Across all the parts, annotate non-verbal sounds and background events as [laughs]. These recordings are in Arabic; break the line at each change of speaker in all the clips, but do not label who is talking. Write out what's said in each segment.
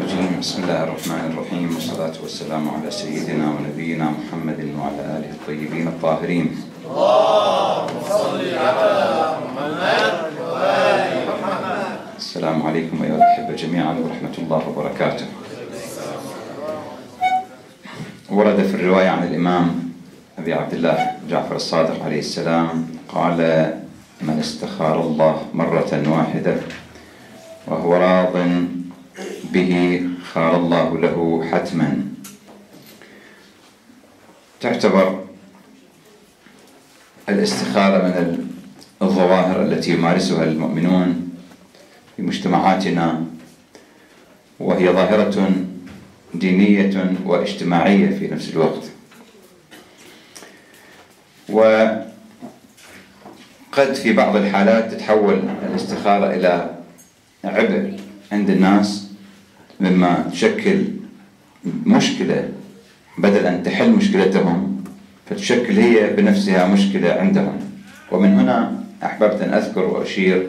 الرجيم. بسم الله الرحمن الرحيم. والصلاة والسلام على سيدنا ونبينا محمد وعلى آله الطيبين الطاهرين. اللهم صل على محمد وآل محمد السلام عليكم أيها الأحبة جميعا ورحمة الله وبركاته. ورد في الرواية عن الإمام أبي عبد الله جعفر الصادق عليه السلام قال من استخار الله مرة واحدة وهو راض به خار الله له حتما. تعتبر الاستخارة من الظواهر التي يمارسها المؤمنون في مجتمعاتنا وهي ظاهرة دينية واجتماعية في نفس الوقت. وقد في بعض الحالات تتحول الاستخارة إلى عبء عند الناس مما تشكل مشكلة بدل أن تحل مشكلتهم فتشكل هي بنفسها مشكلة عندهم. ومن هنا أحببت أن أذكر وأشير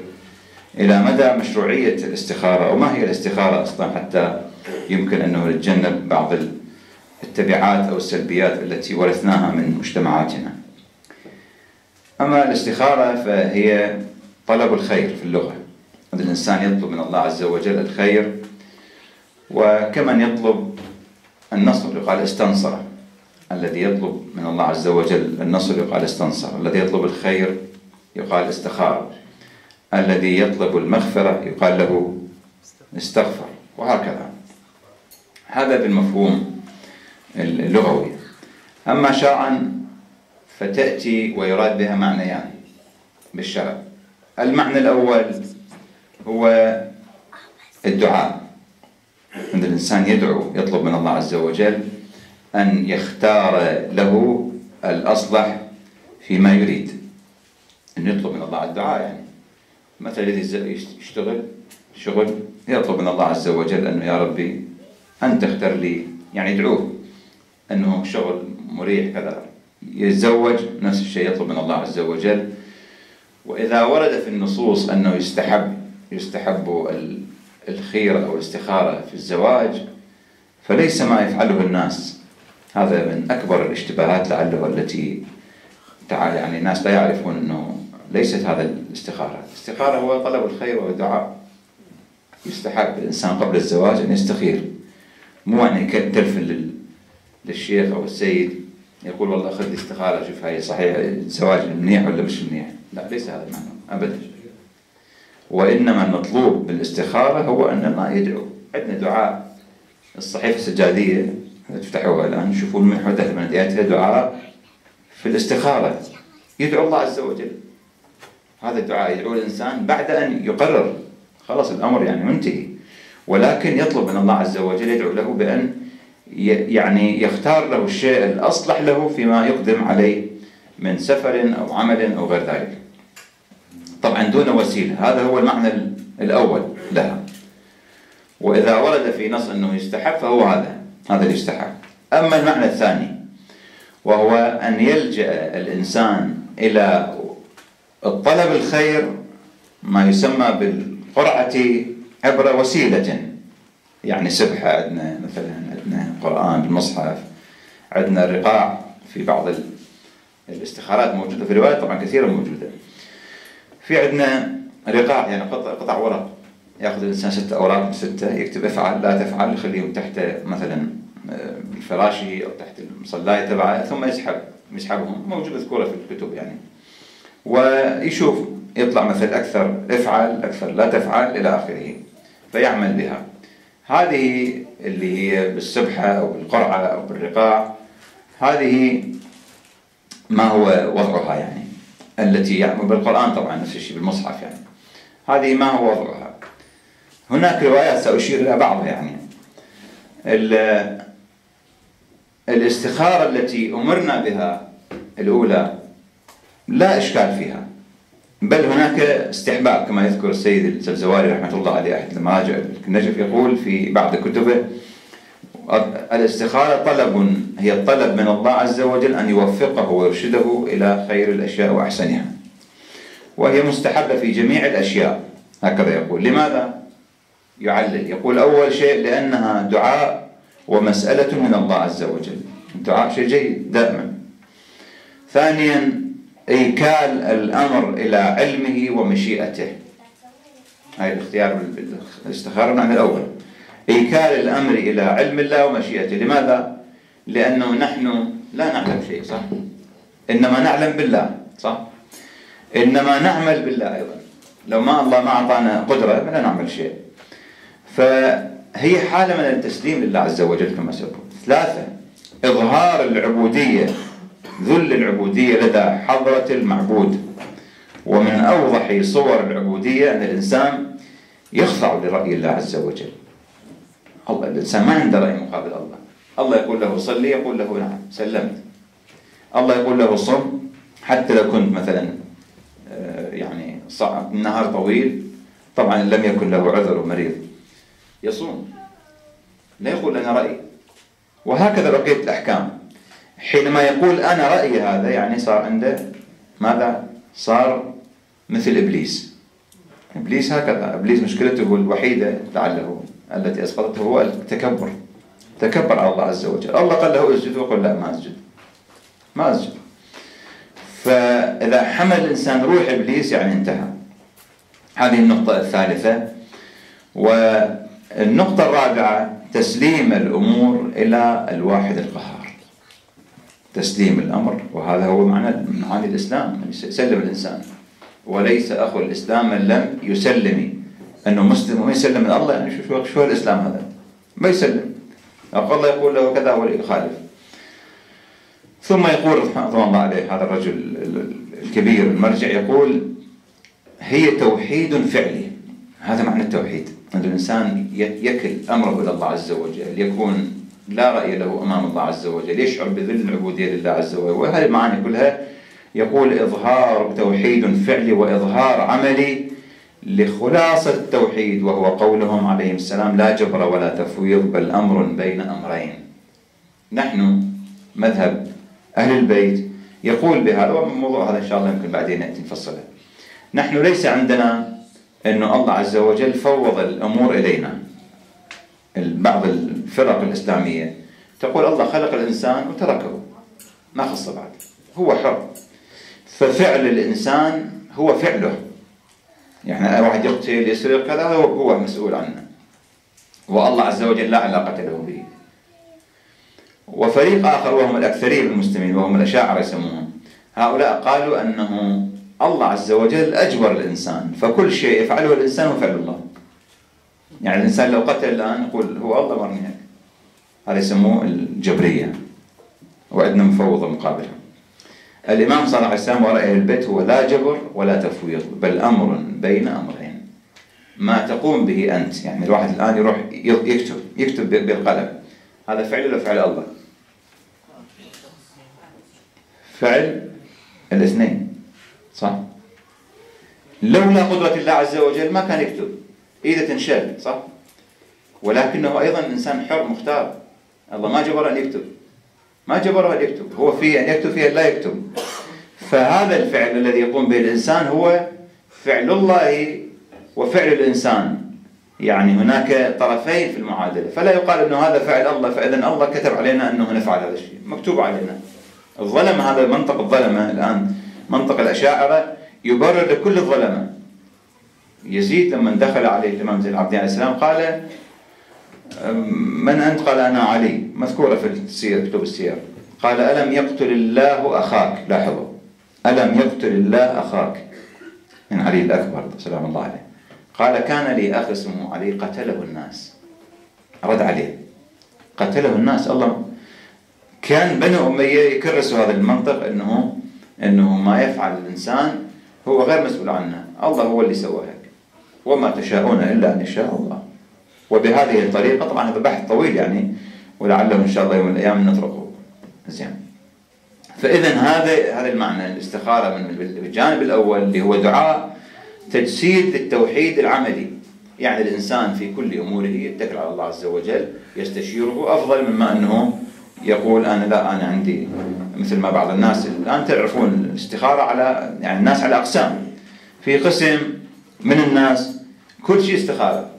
إلى مدى مشروعية الاستخارة وما هي الاستخارة أصلا حتى يمكن أنه نتجنب بعض التبعات أو السلبيات التي ورثناها من مجتمعاتنا. أما الاستخارة فهي طلب الخير في اللغة. الإنسان يطلب من الله عز وجل الخير وكمن يطلب النصر يقال استنصر الذي يطلب من الله عز وجل النصر يقال استنصر الذي يطلب الخير يقال استخار الذي يطلب المغفرة يقال له استغفر وهكذا. هذا بالمفهوم اللغوي. أما شرعا فتأتي ويراد بها معنيان بالشرع. المعنى الأول هو الدعاء. عند الإنسان يدعو يطلب من الله عز وجل أن يختار له الأصلح فيما يريد. أن يطلب من الله الدعاء يعني. مثلا الذي يشتغل شغل يطلب من الله عز وجل أنه يا ربي أنت اختر لي يعني يدعوه أنه شغل مريح كذا يتزوج نفس الشيء يطلب من الله عز وجل. وإذا ورد في النصوص أنه يستحب يستحب الخير أو الاستخارة في الزواج فليس ما يفعله الناس. هذا من أكبر الاشتباهات لعله التي تعالى يعني الناس لا يعرفون أنه ليست هذا الاستخارة. الاستخارة هو طلب الخير والدعاء. يستحب الإنسان قبل الزواج أن يستخير. مو أن تلفل للشيخ أو السيد يقول والله خذ استخارة شوف هاي صحيح الزواج منيح ولا مش منيح؟ لا ليس هذا المعنى أبدا. وإنما المطلوب بالاستخارة هو أن الله يدعو. عندنا دعاء. الصحيفة السجادية تفتحوها الآن تشوفون من حدث من دعاء في الاستخارة. يدعو الله عز وجل. هذا الدعاء يدعو الإنسان بعد أن يقرر. خلاص الأمر يعني منتهي. ولكن يطلب من الله عز وجل يدعو له بأن يعني يختار له الشيء الأصلح له فيما يقدم عليه من سفر أو عمل أو غير ذلك. طبعا دون وسيلة. هذا هو المعنى الأول لها. وإذا ورد في نص أنه يستحب فهو هذا. هذا اللي يستحب أما المعنى الثاني وهو أن يلجأ الإنسان إلى الطلب الخير ما يسمى بالقرعة عبر وسيلة. يعني سبحة عندنا مثلا عندنا قرآن بالمصحف عندنا رقاع في بعض الاستخارات موجودة في الروايات طبعا كثيرة موجودة. في عندنا رقاع يعني قطع, قطع ورق. ياخذ الإنسان ست أوراق من ستة يكتب افعل لا تفعل يخليهم تحت مثلا بالفراشي أو تحت المصلاية تبعه ثم يسحب يسحبهم. موجود مذكوره في الكتب يعني. ويشوف يطلع مثل أكثر افعل أكثر لا تفعل إلى آخره فيعمل بها. هذه اللي هي بالسبحة أو بالقرعة أو بالرقاع هذه ما هو وضعها يعني. التي يعني بالقرآن طبعا نفس الشيء بالمصحف يعني. هذه ما هو وضعها. هناك روايات سأشير إلى بعضها يعني. الاستخارة التي أمرنا بها الأولى لا إشكال فيها. بل هناك استحباب كما يذكر السيد الزلزواري رحمة الله عليه أحد المراجع النجف يقول في بعض كتبه الاستخارة طلب هي الطلب من الله عز وجل أن يوفقه ويرشده إلى خير الأشياء وأحسنها. وهي مستحبة في جميع الأشياء. هكذا يقول. لماذا؟ يعلل. يقول أول شيء لأنها دعاء ومسألة من الله عز وجل. الدعاء شيء جيد دائما. ثانيا إيكال الأمر إلى علمه ومشيئته. هاي الاختيار الاستخارة عن الأول. إيكال الأمر إلى علم الله ومشيئته لماذا؟ لأنه نحن لا نعلم شيء صح؟ إنما نعلم بالله صح؟ إنما نعمل بالله أيضا لو ما الله ما أعطانا قدرة لا نعمل شيء فهي حالة من التسليم لله عز وجل كما سبق ثلاثة إظهار العبودية ذل العبودية لدى حضرة المعبود ومن أوضح صور العبودية أن الإنسان يخضع لرأي الله عز وجل الله الإنسان ما عنده رأي مقابل الله. الله يقول له صلي يقول له نعم. سلمت. الله يقول له صم. حتى لو كنت مثلا آه، يعني صعب النهار طويل طبعا لم يكن له عذر ومريض يصوم. لا يقول أنا رأي وهكذا بقية الأحكام. حينما يقول أنا رأيي هذا يعني صار عنده ماذا؟ صار مثل إبليس. إبليس هكذا. إبليس مشكلته الوحيدة لعله التي أسقطته هو التكبر. تكبر على الله عز وجل. الله قال له اسجد وقل لا ما أسجد. ما أسجد. فإذا حمل الإنسان روح إبليس يعني انتهى. هذه النقطة الثالثة. والنقطة الرابعة تسليم الأمور إلى الواحد القهار. تسليم الأمر وهذا هو معنى معاني الإسلام. يسلم الإنسان. وليس أخو الإسلام من لم يسلم. أنه مسلم وما يسلم من الله يعني شو شو الإسلام هذا. ما يسلم. الله يقول له كذا ولا يخالف. ثم يقول رحمه الله عليه هذا الرجل الكبير المرجع يقول هي توحيد فعلي. هذا معنى التوحيد. أن الإنسان يكل أمره إلى الله عز وجل يكون لا رأي له أمام الله عز وجل يشعر بذل العبودية لله عز وجل. وهذه المعاني كلها يقول إظهار توحيد فعلي وإظهار عملي لخلاصة التوحيد وهو قولهم عليهم السلام لا جبر ولا تفويض بل أمر بين أمرين. نحن مذهب أهل البيت يقول بهذا والموضوع هذا إن شاء الله يمكن بعدين نأتي نفصله. نحن ليس عندنا أنه الله عز وجل فوض الأمور إلينا. بعض الفرق الإسلامية تقول الله خلق الإنسان وتركه. ما خص بعد. هو حر. ففعل الإنسان هو فعله. يعني واحد يقتل يسرق كذا هو مسؤول عنه. والله عز وجل لا علاقة له به. وفريق آخر وهم الأكثرية المسلمين وهم الأشاعرة يسموهم. هؤلاء قالوا أنه الله عز وجل أجبر الإنسان فكل شيء يفعله الإنسان هو فعل الله. يعني الإنسان لو قتل الآن يقول هو الله مرني هذا يسموه الجبرية. وعندنا مفوضة مقابلها. الإمام صلى الله عليه وسلم ورأي البيت هو لا جبر ولا تفويض بل أمر بين أمرين. ما تقوم به أنت يعني الواحد الآن يروح يكتب يكتب بالقلم. هذا فعل ولا فعل الله؟ فعل الاثنين صح؟ لولا قدرة الله عز وجل ما كان يكتب. إذا تنشل صح؟ ولكنه أيضا إنسان حر مختار. الله ما جبر أن يكتب. ما جبره أن يكتب هو فيه أن يكتب فيه لا يكتب. فهذا الفعل الذي يقوم به الإنسان هو فعل الله وفعل الإنسان. يعني هناك طرفين في المعادلة. فلا يقال أنه هذا فعل الله فإذا الله كتب علينا أنه نفعل هذا الشيء. مكتوب علينا. الظلم هذا منطق الظلمة الآن. منطق الأشاعرة يبرر لكل الظلمة. يزيد لما دخل عليه الإمام زين العابدين عليه السلام قال من أنت؟ قال أنا علي. مذكورة في السير كتب السير. قال ألم يقتل الله أخاك؟ لاحظوا. ألم يقتل الله أخاك؟ من علي الأكبر سلام الله عليه. قال كان لي أخ اسمه علي قتله الناس. رد عليه. قتله الناس. الله. كان بني أمية يكرسوا هذا المنطق أنه أنه ما يفعل الإنسان هو غير مسؤول عنه. الله هو اللي سوى هيك. وما تشاءون إلا أن يشاء الله. وبهذه الطريقة طبعا هذا بحث طويل يعني ولعله إن شاء الله يوم من الأيام نطرقه زين. فإذا هذا هذا المعنى الاستخارة من الجانب الأول اللي هو دعاء تجسيد للتوحيد العملي. يعني الإنسان في كل أموره يتكل على الله عز وجل يستشيره أفضل مما أنه يقول أنا لا أنا عندي مثل ما بعض الناس الآن تعرفون الاستخارة على يعني الناس على أقسام. في قسم من الناس كل شيء استخارة.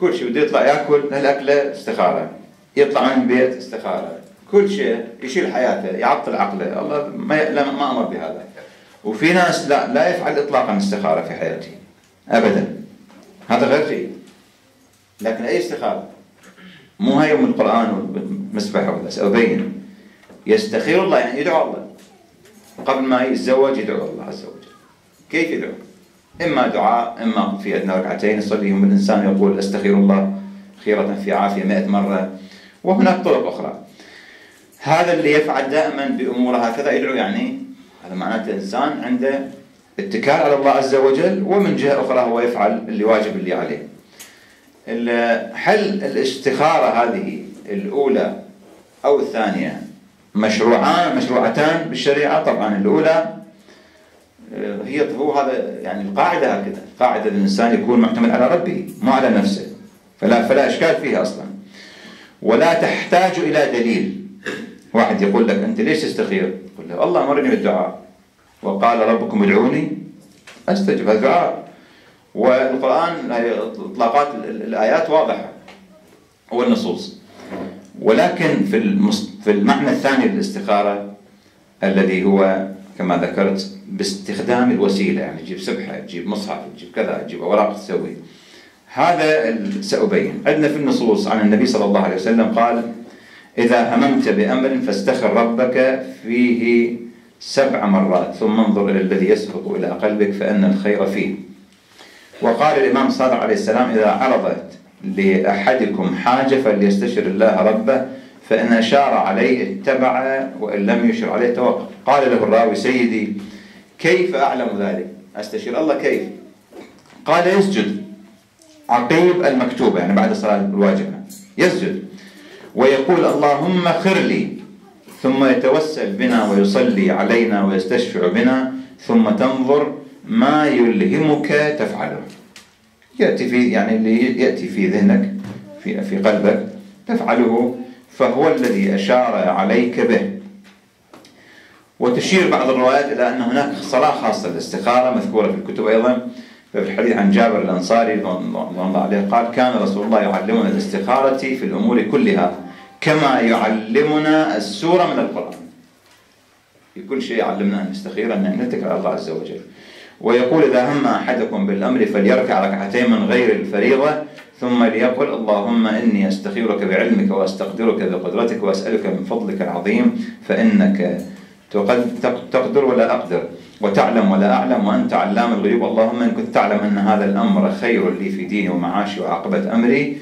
كل شيء بده يطلع ياكل هالاكله استخارة. يطلع من البيت استخارة. كل شيء يشيل حياته يعطل عقله. الله ما لا ما أمر بهذا. وفي ناس لا لا يفعل اطلاقا استخارة في حياته ابدا. هذا غير جيد. لكن أي استخارة؟ مو هاي من القرآن والمسبحه بس أبين. يستخير الله يعني يدعو الله. قبل ما يتزوج يدعو الله عز وجل. كيف يدعو؟ إما دعاء إما في أدنى ركعتين. يصليهم الإنسان يقول أستخير الله خيرة في عافية مئة مرة. وهناك طرق أخرى. هذا اللي يفعل دائما بأموره هكذا يدعو يعني هذا معناته إنسان عنده اتكال على الله عز وجل ومن جهة أخرى هو يفعل اللي واجب اللي عليه. حل الاستخارة هذه الأولى أو الثانية مشروعان مشروعتان بالشريعة. طبعا الأولى هي هو هذا يعني القاعدة هكذا. قاعدة الإنسان يكون معتمد على ربه مو على نفسه. فلا فلا إشكال فيها أصلا. ولا تحتاج إلى دليل. واحد يقول لك أنت ليش تستخير؟ قل له الله أمرني بالدعاء. وقال ربكم ادعوني أستجب. هذا دعاء. والقرآن إطلاقات الآيات واضحة. والنصوص. ولكن في في المعنى الثاني للاستخارة الذي هو كما ذكرت باستخدام الوسيلة يعني تجيب سبحة تجيب مصحف تجيب كذا تجيب أوراق تسوي. هذا سأبين. عندنا في النصوص عن النبي صلى الله عليه وسلم قال إذا هممت بأمر فاستخر ربك فيه سبع مرات ثم انظر إلى الذي يسبق إلى قلبك فإن الخير فيه. وقال الإمام صادق عليه السلام إذا عرضت لأحدكم حاجة فليستشر الله ربه فإن أشار عليه اتبع وإن لم يشر عليه توقف. قال له الراوي سيدي كيف أعلم ذلك؟ أستشير الله كيف؟ قال يسجد. عقيب المكتوبة يعني بعد صلاة الواجبة يسجد. ويقول اللهم خر لي. ثم يتوسل بنا ويصلي علينا ويستشفع بنا. ثم تنظر ما يلهمك تفعله. يأتي في يعني اللي يأتي في ذهنك في في قلبك تفعله. فهو الذي أشار عليك به. وتشير بعض الروايات إلى أن هناك صلاة خاصة للاستخارة مذكورة في الكتب أيضا. في الحديث عن جابر الأنصاري رضي الله عليه قال كان رسول الله يعلمنا الاستخارة في الأمور كلها كما يعلمنا السورة من القرآن. في كل شيء يعلمنا أن نستخير أن نتكل على الله عز وجل. ويقول إذا هم أحدكم بالأمر فليركع ركعتين من غير الفريضة ثم ليقل اللهم إني أستخيرك بعلمك وأستقدرك بقدرتك وأسألك من فضلك العظيم فإنك تقدر ولا أقدر وتعلم ولا أعلم وأنت علام الغيوب. اللهم إن كنت تعلم أن هذا الأمر خير لي في ديني ومعاشي وعاقبة أمري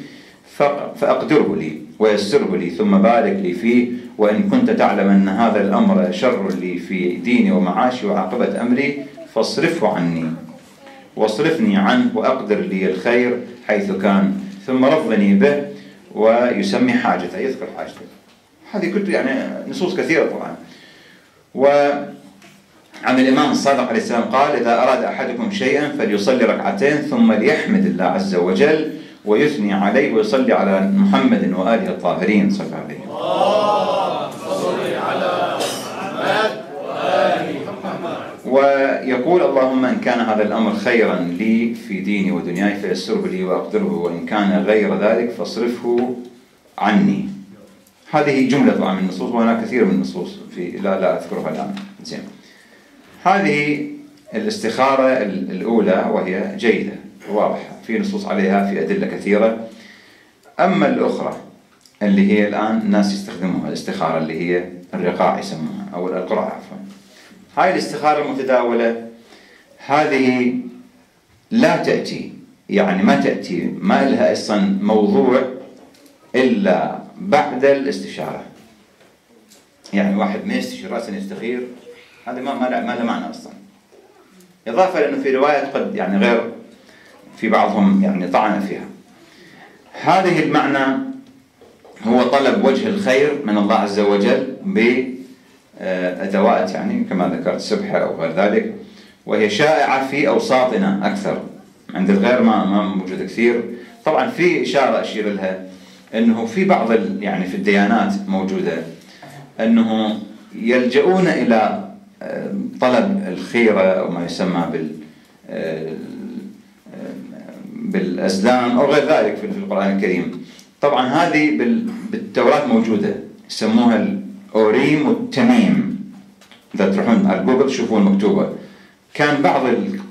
فأقدره لي ويسره لي ثم بارك لي فيه. وإن كنت تعلم أن هذا الأمر شر لي في ديني ومعاشي وعاقبة أمري فاصرفه عني واصرفني عنه وأقدر لي الخير حيث كان. ثم رضني به ويسمي حاجته يذكر حاجته. هذه كتب يعني نصوص كثيرة طبعا. وعن الإمام الصادق عليه السلام قال إذا أراد أحدكم شيئا فليصلي ركعتين ثم ليحمد الله عز وجل ويثني عليه ويصلي على محمد وآله الطاهرين. صلى الله عليه ويقول اللهم إن كان هذا الأمر خيرا لي في ديني ودنياي فيسره لي وأقدره وإن كان غير ذلك فاصرفه عني. هذه جملة طبعا من النصوص وهناك كثير من النصوص في لا لا أذكرها الآن. زين. هذه الاستخارة الأولى وهي جيدة واضحة في نصوص عليها في أدلة كثيرة. أما الأخرى اللي هي الآن الناس يستخدموها الاستخارة اللي هي الرقاع يسموها أو القرعة عفوا. هاي الاستخارة المتداولة هذه لا تأتي يعني ما تأتي ما لها أصلا موضوع إلا بعد الاستشارة. يعني واحد ما يستشير رأسا يستخير هذا ما ما له معنى أصلا. إضافة لأنه في رواية قد يعني غير في بعضهم يعني طعن فيها. هذه المعنى هو طلب وجه الخير من الله عز وجل بأدوات يعني كما ذكرت سبحة أو غير ذلك وهي شائعة في أوساطنا أكثر. عند الغير ما ما موجودة كثير. طبعا في إشارة أشير لها أنه في بعض يعني في الديانات موجودة أنه يلجؤون إلى طلب الخيرة أو ما يسمى بال بالأزلام أو غير ذلك في القرآن الكريم. طبعا هذه بالتوراة موجودة يسموها الأوريم والتميم. إذا تروحون على جوجل تشوفون مكتوبة. كان بعض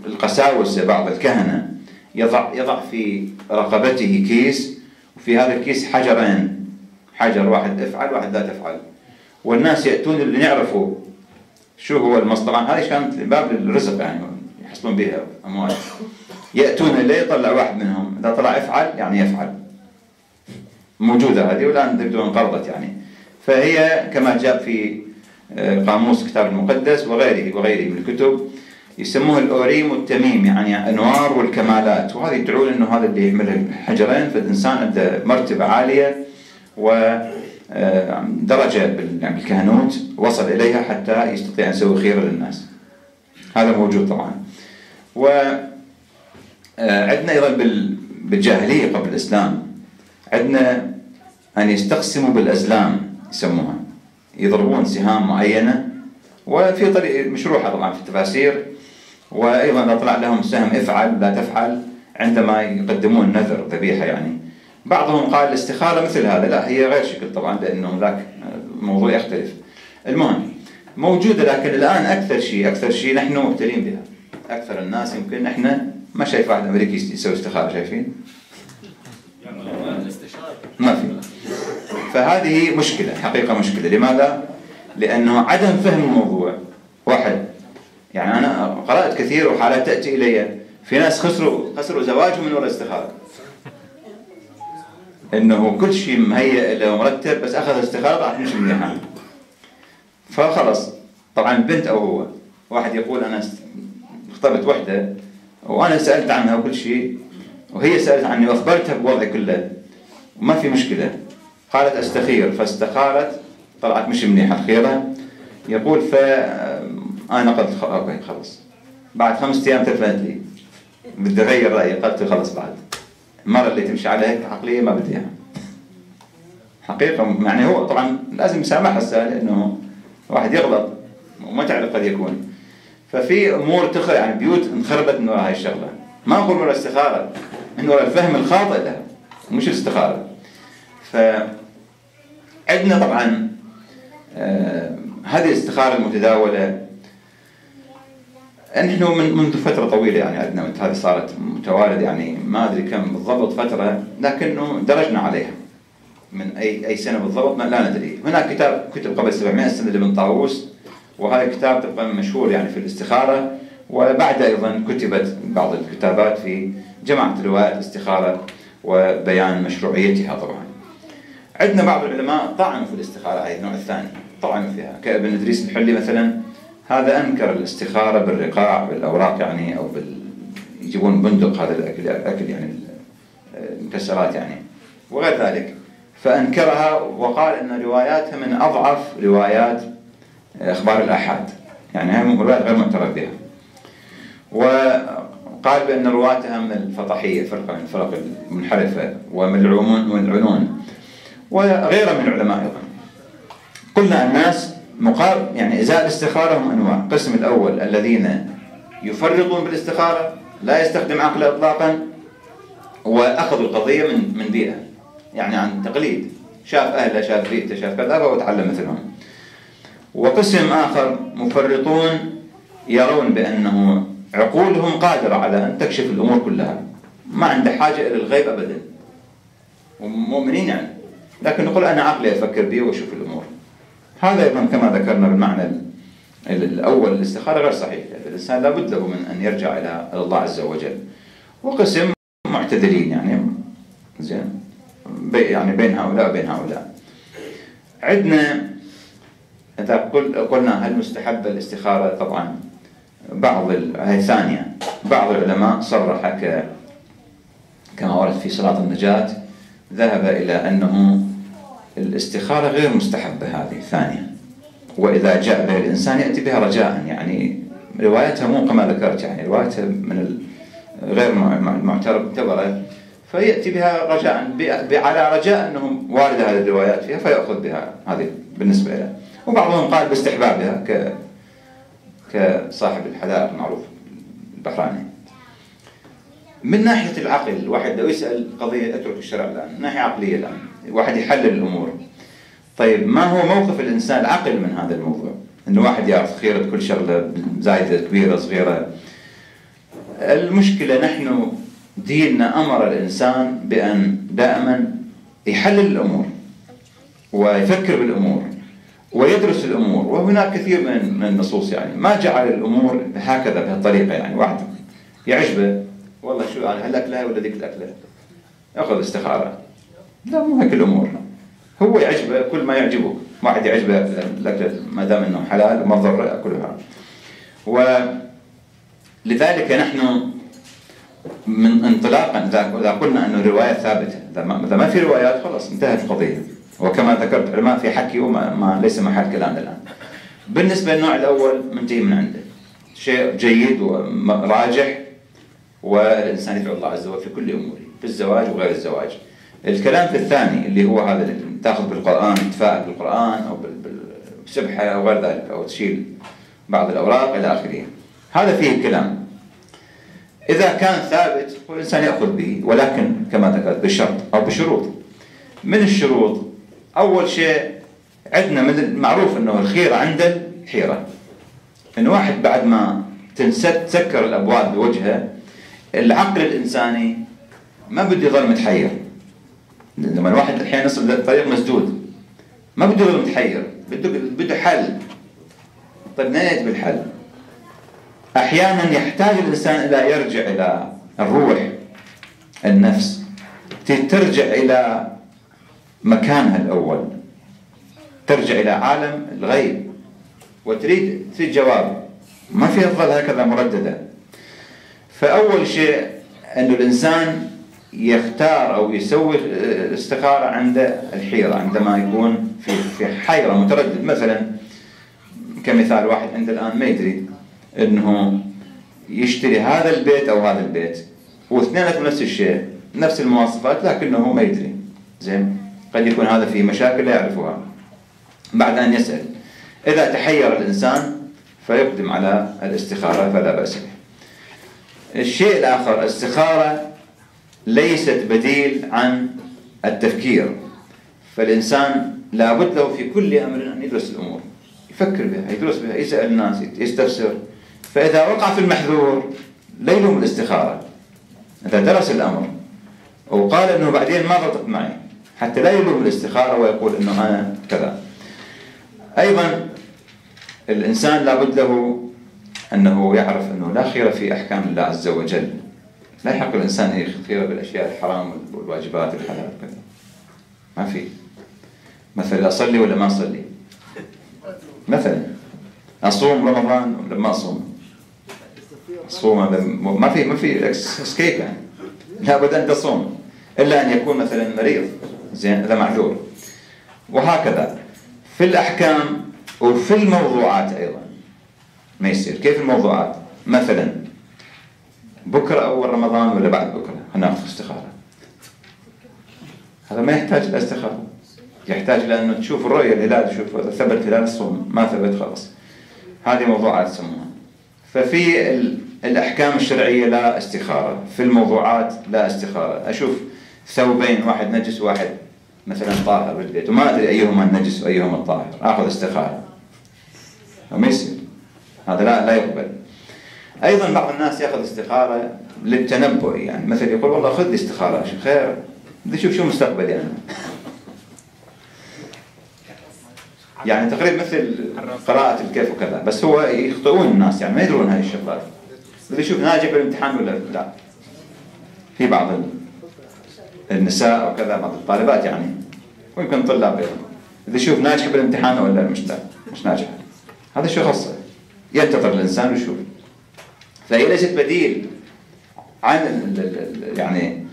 القساوسة بعض الكهنة يضع يضع في رقبته كيس وفي هذا الكيس حجرين. حجر واحد افعل واحد لا تفعل. والناس يأتون اللي يعرفوا شو هو المصدر هذه كانت باب الرزق يعني يحصلون بها أموال. يأتون إليه يطلع واحد منهم. إذا طلع افعل يعني يفعل. موجودة هذه والآن تبدو انقرضت يعني. فهي كما جاء في آه، قاموس الكتاب المقدس وغيره وغيره من الكتب. يسموه الأوريم والتميم يعني أنوار والكمالات. وهذه يدعون أنه هذا اللي يحمل الحجرين فالإنسان عنده مرتبة عالية ودرجة آه، يعني بالكهنوت وصل إليها حتى يستطيع أن يسوي خير للناس. هذا موجود طبعا. و آه، عندنا أيضا بالجاهلية قبل الإسلام عندنا أن يستقسموا بالأزلام يسموها. يضربون سهام معينة وفي طريق مشروحة طبعا في التفاسير وأيضا إذا طلع لهم سهم افعل لا تفعل عندما يقدمون نذر ذبيحة يعني. بعضهم قال الاستخارة مثل هذا لا هي غير شكل طبعا لأنه ذاك الموضوع يختلف. المهم موجودة لكن الآن أكثر شيء أكثر شيء نحن مبتلين بها. أكثر الناس يمكن نحن ما شايف واحد أمريكي يسوي استخارة شايفين؟ ما في. فهذه مشكلة حقيقة مشكلة. لماذا؟ لأنه عدم فهم الموضوع. واحد يعني أنا قرأت كثير وحالات تأتي إلي. في ناس خسروا خسروا زواجهم من وراء الاستخارة. إنه كل شيء مهيئ له مرتب بس أخذ استخاره راح مش منيحه فخلص. طبعا البنت أو هو. واحد يقول أنا اخترت وحدة وأنا سألت عنها وكل شيء وهي سألت عني وأخبرتها بوضعي كله. وما في مشكلة. قالت أستخير. فاستخارت طلعت مش منيحة. الخيره يقول ف أنا قلت أوكي خلص بعد خمس أيام تلفنت لي. بدي أغير رأيي قلت خلص بعد. المرة اللي تمشي على هيك عقلية ما بدي إياها. حقيقة يعني هو طبعا لازم يسامح هسه لأنه واحد يغلط وما تعرف قد يكون. ففي أمور تخرب يعني بيوت انخربت من وراء هاي الشغلة. ما نقول وراء الاستخارة من وراء الفهم الخاطئ لها مش الاستخارة. ف عندنا طبعا آه هذه الاستخارة المتداولة نحن من منذ فترة طويلة يعني عندنا هذه صارت متوالد يعني ما أدري كم بالضبط فترة لكنه درجنا عليها. من أي أي سنة بالضبط لا ندري. هناك كتاب كتب قبل 700 سنة لابن طاووس وهذا الكتاب طبعا مشهور يعني في الاستخارة. وبعد أيضا كتبت بعض الكتابات في جماعة روايات الاستخارة وبيان مشروعيتها طبعا. عندنا بعض العلماء طعنوا في الاستخارة هذه النوع الثاني طعنوا فيها. كابن إدريس الحلي مثلا هذا أنكر الاستخارة بالرقاع بالأوراق يعني أو بال يجيبون بندق هذا الأكل أكل يعني المكسرات يعني وغير ذلك. فأنكرها وقال أن رواياتها من أضعف روايات أخبار الآحاد. يعني هي روايات غير معترف بها. وقال بأن رواتها من الفطحية فرقة من الفرق المنحرفة ومن العلوم وغيرها من العلماء أيضا. قلنا الناس مقارب يعني إزاء الاستخارة هم أنواع القسم الأول الذين يفرطون بالاستخارة لا يستخدم عقله إطلاقا وأخذوا القضية من من بيئة يعني عن تقليد. شاف أهله شاف بيئته شاف كذا فهو تعلم مثلهم. وقسم آخر مفرطون يرون بأنه عقولهم قادرة على أن تكشف الأمور كلها. ما عنده حاجة إلى الغيب أبدا. ومؤمنين يعني. لكن نقول أنا عقلي أفكر به وأشوف الأمور. هذا أيضا كما ذكرنا بالمعنى الأول الاستخارة غير صحيح. الإنسان لابد له من أن يرجع إلى الله عز وجل. وقسم معتدلين يعني. زين. يعني بين هؤلاء وبين هؤلاء. عندنا إذا قلنا هل مستحب الاستخارة؟ طبعا بعض هي ثانية. بعض العلماء صرح كما ورد في صلاة النجاة ذهب إلى أنه الاستخارة غير مستحبة هذه ثانية وإذا جاء به الإنسان يأتي بها رجاء يعني روايتها مو كما ذكرت يعني روايتها من غير معتبرة فيأتي بها رجاء على رجاء أنهم واردة هذه الروايات فيها فيأخذ بها هذه بالنسبة له وبعضهم قال باستحبابها ك كصاحب الحدائق المعروف البحراني. من ناحية العقل الواحد لو يسأل قضية أترك الشرع الآن من ناحية عقلية الآن واحد يحلل الأمور. طيب ما هو موقف الإنسان العقل من هذا الموضوع؟ إنه واحد يعرف خيرة كل شغلة زايدة كبيرة صغيرة. المشكلة نحن ديننا أمر الإنسان بأن دائما يحلل الأمور ويفكر بالأمور ويدرس الأمور وهناك كثير من من النصوص يعني. ما جعل الأمور هكذا بهالطريقة يعني واحد يعجبه والله شو هالأكلة هاي ولا ذيك الأكلة ياخذ استخارة. لا مو هيك الأمور. هو يعجبه كل ما يعجبه واحد يعجبه الأكل ما دام أنه حلال وما ضر يأكلها ولذلك نحن من انطلاقا إذا قلنا إنه الرواية ثابتة إذا ما في روايات خلاص انتهت القضية. وكما ذكرت علماء في حكي وما ما ليس محل كلامنا الآن. بالنسبة للنوع الأول منتهي من عنده. شيء جيد وراجح والإنسان يدعو الله عز وجل في كل أموره في الزواج وغير الزواج. الكلام في الثاني اللي هو هذا اللي تاخذ بالقرآن تتفائل بالقرآن أو بالسبحة أو غير ذلك أو تشيل بعض الأوراق إلى آخره. هذا فيه كلام. إذا كان ثابت والإنسان يأخذ به ولكن كما ذكرت بشرط أو بشروط من الشروط؟ أول شيء عندنا من المعروف أنه الخيرة عند الحيرة. أن واحد بعد ما تسكر الأبواب بوجهه العقل الإنساني ما بده يظل متحير. لما الواحد الحين يصل لطريق مسدود ما بده متحير بده بده حل. طيب نيت بالحل؟ أحيانا يحتاج الإنسان إلى يرجع إلى الروح النفس ترجع إلى مكانها الأول. ترجع إلى عالم الغيب. وتريد تريد جواب. ما في تظل هكذا مرددة. فأول شيء أنه الإنسان يختار أو يسوي استخارة عند الحيرة عندما يكون في في حيرة متردد. مثلا كمثال واحد عند الآن ما يدري إنه يشتري هذا البيت أو هذا البيت واثنيناتهم نفس الشيء نفس المواصفات لكنه ما يدري. زين؟ قد يكون هذا فيه مشاكل لا يعرفها. بعد أن يسأل. إذا تحير الإنسان فيقدم على الاستخارة فلا بأس به. الشيء الآخر الاستخارة ليست بديل عن التفكير. فالإنسان لابد له في كل أمر أن يدرس الأمور. يفكر بها يدرس بها يسأل الناس يستفسر. فإذا وقع في المحذور لا يلوم الاستخارة. إذا درس الأمر وقال أنه بعدين ما ضبط معي حتى لا يلوم الاستخارة ويقول أنه أنا كذا. أيضا الإنسان لابد له أنه يعرف أنه لا خير في أحكام الله عز وجل. لا يحق الإنسان يخير بالأشياء الحرام والواجبات والحلال كذا ما في. مثلا أصلي ولا ما أصلي مثلا. أصوم رمضان ولا ما أصوم؟ صوم ما في ما في اسكيب يعني. لابد أن تصوم. إلا أن يكون مثلا مريض. زين هذا معذور. وهكذا. في الأحكام وفي الموضوعات أيضا. ما يصير. كيف الموضوعات؟ مثلا بكرة اول رمضان ولا بعد بكرة؟ هناخذ استخارة. هذا ما يحتاج إلى استخارة. يحتاج لأنه تشوف الرؤيه الهلال تشوف ثبت هلال الصوم. ما ثبت خلاص. هذه موضوعات يسموها ففي الأحكام الشرعية لا استخارة. في الموضوعات لا استخارة. أشوف ثوبين واحد نجس واحد مثلا طاهر بالبيت. وما أدري أيهما النجس وأيهما الطاهر. آخذ استخارة. وما يصير. هذا لا لا يقبل. أيضا بعض الناس يأخذ استخارة للتنبؤ يعني. مثلا يقول والله خذ استخارة خير بدي أشوف شو مستقبلي أنا. يعني تقريبا مثل قراءة الكيف وكذا بس هو يخطئون الناس يعني ما يدرون هذه الشغلات. بدي أشوف ناجح بالامتحان ولا لا. في بعض النساء أو كذا بعض الطالبات يعني ويمكن طلاب أيضا. بدي أشوف ناجح بالامتحان ولا مش مش ناجح. هذا شو خاصة؟ ينتظر الإنسان ويشوف. فهي ليست بديل عن يعني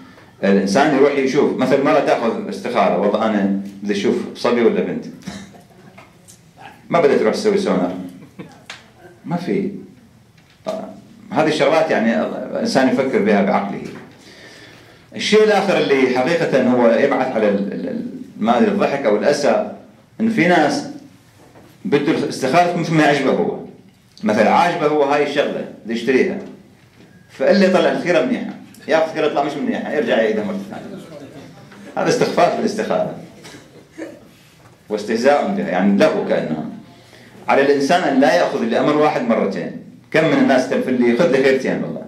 الإنسان يروح يشوف. مثل مرة تأخذ استخارة والله أنا بدي أشوف صبي ولا بنت. ما بدها تروح تسوي سونار. ما في. هذه الشغلات يعني الإنسان يفكر بها بعقله. الشيء الآخر اللي حقيقة هو يبعث على ما الضحك أو الأسى انه في ناس بده الاستخارة مش ما يعجبه هو. مثلا عاجبه هو هاي الشغلة بده يشتريها فقال لي طلع الخيرة منيحة ياخذ خير يطلع مش منيح يرجع يعيدها مرة ثانية. هذا استخفاف بالاستخارة. واستهزاء بها يعني له كأنه. على الإنسان أن لا يأخذ الأمر واحد مرتين. كم من الناس تلف لي خذ لي خيرتين والله.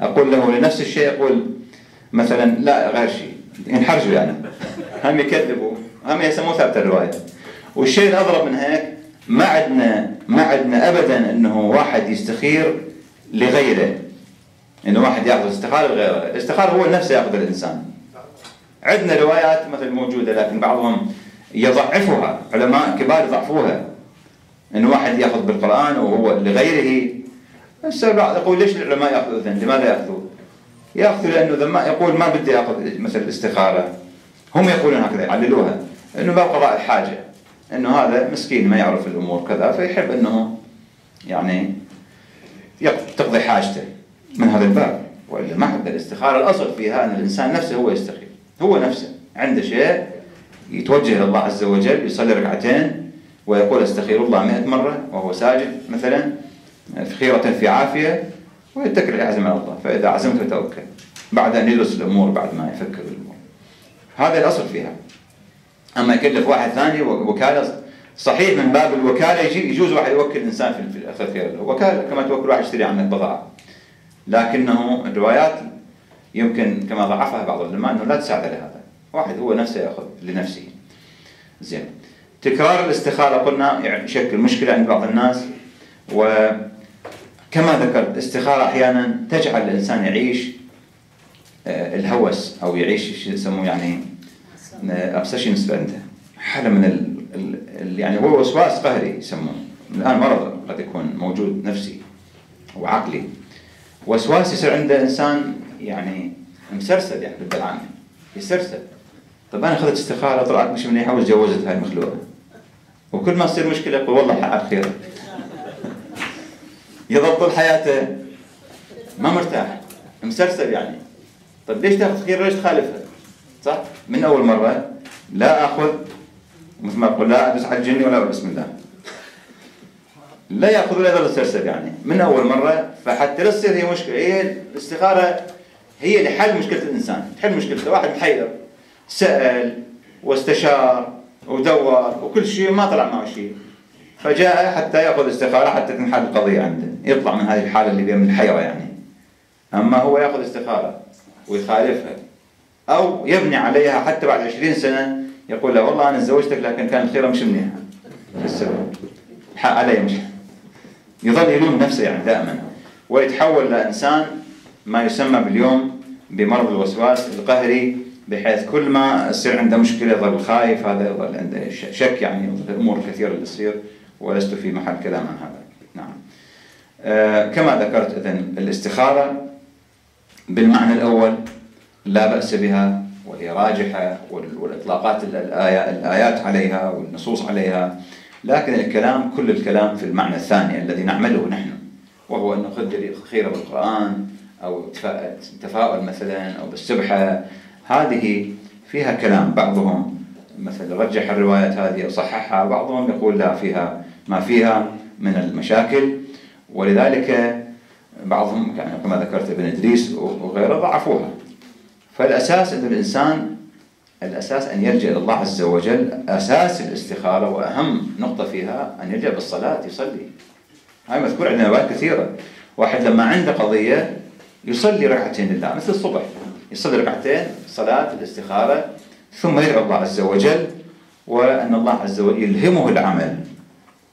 أقول له لنفس الشيء يقول مثلا لا غير شيء ينحرجوا يعني. هم يكذبوا هم يسموه ثابت الرواية. والشيء الاضرب من هيك ما عندنا ما عندنا ابدا إنه واحد يستخير لغيره. إنه واحد يأخذ استخاره لغيره. الاستخارة هو نفسه يأخذ الإنسان. عندنا روايات مثل موجودة لكن بعضهم يضعفها. علماء كبار يضعفوها. إنه واحد يأخذ بالقرآن وهو لغيره. السبب يقول ليش العلماء يأخذوا اذن؟ لماذا يأخذوا؟ يأخذوا لأنه لما يقول ما بدي أخذ مثل الاستخارة. هم يقولون هكذا يعللوها. إنه باب قضاء الحاجة. إنه هذا مسكين ما يعرف الأمور كذا فيحب إنه يعني تقضي حاجته من هذا الباب. وإلا ما حد الاستخارة. الأصل فيها أن الإنسان نفسه هو يستخير. هو نفسه عنده شيء يتوجه إلى الله عز وجل يصلي ركعتين ويقول أستخير الله مئة مرة وهو ساجد مثلا خيرة في عافية ويتكل يعزم على الله. فإذا عزمت فتوكل بعد أن يدرس الأمور بعد ما يفكر الأمور. هذا الأصل فيها. أما يكلف واحد ثاني وكالة صحيح من باب الوكالة يجوز واحد يوكل إنسان في الأخير خير وكالة كما توكل واحد يشتري عنك بضاعة. لكنه الروايات يمكن كما ضعفها بعض العلماء أنه لا تساعد على هذا واحد هو نفسه يأخذ لنفسه. زين. تكرار الاستخارة قلنا يشكل مشكلة عند بعض الناس. وكما ذكرت الاستخارة أحيانا تجعل الإنسان يعيش آه، الهوس أو يعيش يسموه يعني أبسشنز عنده حالة من ال ال يعني هو وسواس قهري يسموه. الآن مرض قد يكون موجود نفسي وعقلي. وسواس يصير عند إنسان يعني مسرسل يعني بالعامة يسرسل طب أنا أخذت استخارة طلعت مش منيحة وتجوزت هاي المخلوقة. وكل ما تصير مشكلة يقول والله على خير. [laughs] يظل طول حياته. ما مرتاح. مسرسل يعني. طيب ليش تاخذ خير؟ ليش تخالفها صح؟ من أول مرة لا أخذ مثل ما أقول لا أدرس على الجني ولا بسم الله لا يأخذ ولا يظل يسرسل يعني. من أول مرة فحتى لا تصير هي مشكلة. هي الاستخارة هي لحل مشكلة الإنسان. تحل مشكلته واحد محير سأل واستشار ودور وكل شيء ما طلع معه شيء. فجاء حتى يأخذ استخارة حتى تنحل القضية عنده. يطلع من هذه الحالة اللي من الحيره يعني. أما هو يأخذ استخارة ويخالفها أو يبني عليها حتى بعد 20 سنة يقول له والله أنا تزوجتك لكن كانت خيره مش السبب حق علي مش يظل يلوم نفسه يعني دائما. ويتحول لانسان ما يسمى باليوم بمرض الوسواس القهري بحيث كل ما يصير عنده مشكلة يظل خايف هذا يظل عنده شك يعني الأمور الكثيره اللي تصير ولست في محل كلام عن هذا. نعم. آه كما ذكرت إذن الاستخارة بالمعنى الأول لا بأس بها وهي راجحة والإطلاقات الآيات عليها والنصوص عليها. لكن الكلام كل الكلام في المعنى الثاني الذي نعمله نحن وهو أن نقدر خير بالقرآن أو تفاؤل مثلا أو بالسبحة هذه فيها كلام. بعضهم مثلا رجح الروايات هذه وصححها بعضهم يقول لا فيها ما فيها من المشاكل. ولذلك بعضهم يعني كما ذكرت ابن إدريس وغيره ضعفوها. فالأساس أن الإنسان الأساس أن يلجأ إلى الله عز وجل أساس الاستخارة وأهم نقطة فيها أن يلجأ بالصلاة يصلي. هاي مذكور عندنا روايات كثيرة. واحد لما عنده قضية يصلي ركعتين لله مثل الصبح. يصلي ركعتين صلاة الاستخارة ثم يدعو الله عز وجل وأن الله عز وجل يلهمه العمل.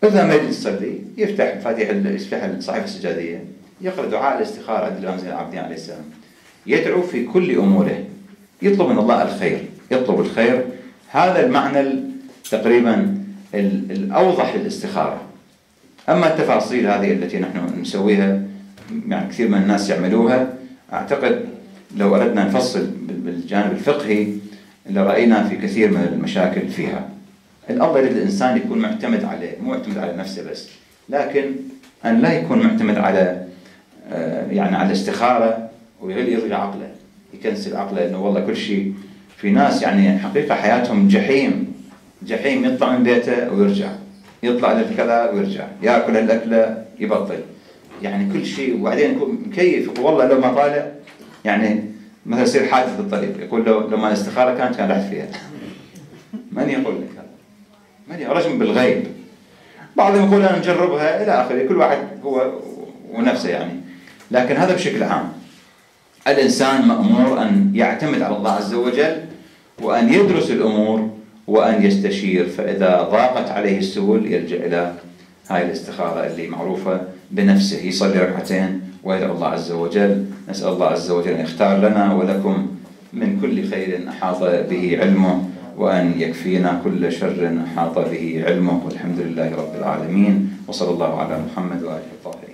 إذا ما يصلي يفتح مفاتيح يفتح الصحيفة السجادية يقرأ دعاء الاستخارة عند الإمام زين العابدين عليه السلام. يدعو في كل أموره. يطلب من الله الخير. يطلب الخير. هذا المعنى تقريبا الأوضح للاستخارة. أما التفاصيل هذه التي نحن نسويها يعني كثير من الناس يعملوها أعتقد لو أردنا نفصل بالجانب الفقهي لرأينا في كثير من المشاكل فيها. الأفضل الإنسان يكون معتمد عليه مو معتمد على نفسه بس لكن أن لا يكون معتمد على آه، يعني على الاستخارة ويلغي عقله؟ يكنسل عقله إنه والله كل شيء في ناس يعني حقيقة حياتهم جحيم. جحيم يطلع من بيته ويرجع. يطلع للكذا ويرجع. يأكل الأكلة يبطل. يعني كل شيء. وبعدين يكون مكيف. والله لو ما طالع يعني مثلا يصير حادث بالطريق. يقول لو لما الاستخارة كانت كان رحت فيها. من يقول لك هذا؟ من رجم بالغيب. بعضهم يقول أنا نجربها إلى آخره. كل واحد هو ونفسه يعني. لكن هذا بشكل عام. الإنسان مأمور أن يعتمد على الله عز وجل وأن يدرس الأمور وأن يستشير فإذا ضاقت عليه السبل يلجأ إلى هاي الاستخارة اللي معروفة بنفسه يصلي ركعتين ويدعو الله عز وجل. نسأل الله عز وجل أن يختار لنا ولكم من كل خير أحاط به علمه وأن يكفينا كل شر أحاط به علمه. والحمد لله رب العالمين. وصلى الله على محمد وآله الطاهرين